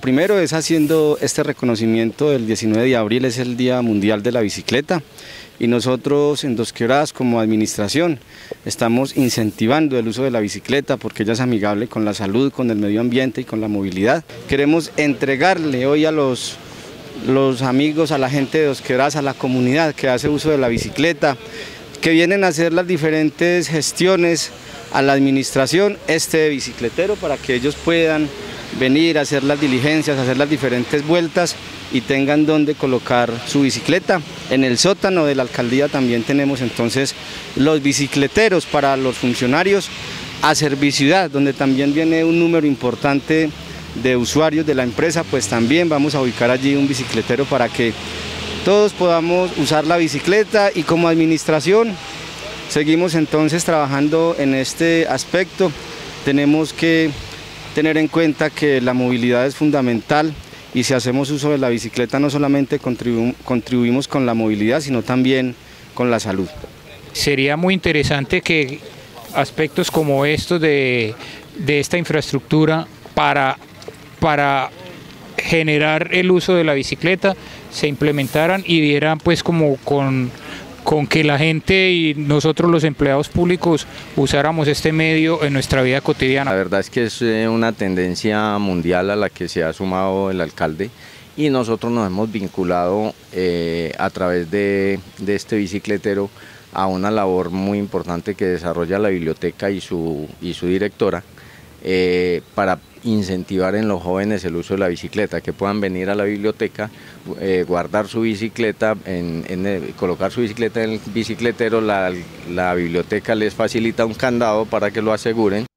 Primero es haciendo este reconocimiento del 19 de abril, es el Día Mundial de la Bicicleta y nosotros en Dos Quebradas como administración estamos incentivando el uso de la bicicleta porque ella es amigable con la salud, con el medio ambiente y con la movilidad. Queremos entregarle hoy a los, los amigos, a la gente de Dos Quebradas, a la comunidad que hace uso de la bicicleta, que vienen a hacer las diferentes gestiones a la administración este bicicletero para que ellos puedan venir a hacer las diligencias, hacer las diferentes vueltas y tengan donde colocar su bicicleta. En el sótano de la alcaldía también tenemos entonces los bicicleteros para los funcionarios a Serviciudad, donde también viene un número importante de usuarios de la empresa, pues también vamos a ubicar allí un bicicletero para que todos podamos usar la bicicleta y como administración seguimos entonces trabajando en este aspecto. Tenemos que tener en cuenta que la movilidad es fundamental y si hacemos uso de la bicicleta no solamente contribuimos con la movilidad, sino también con la salud. Sería muy interesante que aspectos como estos de, esta infraestructura para, para generar el uso de la bicicleta se implementaran y dieran pues como con con que la gente y nosotros los empleados públicos usáramos este medio en nuestra vida cotidiana. La verdad es que es eh, una tendencia mundial a la que se ha sumado el alcalde y nosotros nos hemos vinculado eh, a través de, este bicicletero a una labor muy importante que desarrolla la biblioteca y su, y su directora eh, para incentivar en los jóvenes el uso de la bicicleta, que puedan venir a la biblioteca, eh, guardar su bicicleta, en, colocar su bicicleta en el bicicletero, la, la biblioteca les facilita un candado para que lo aseguren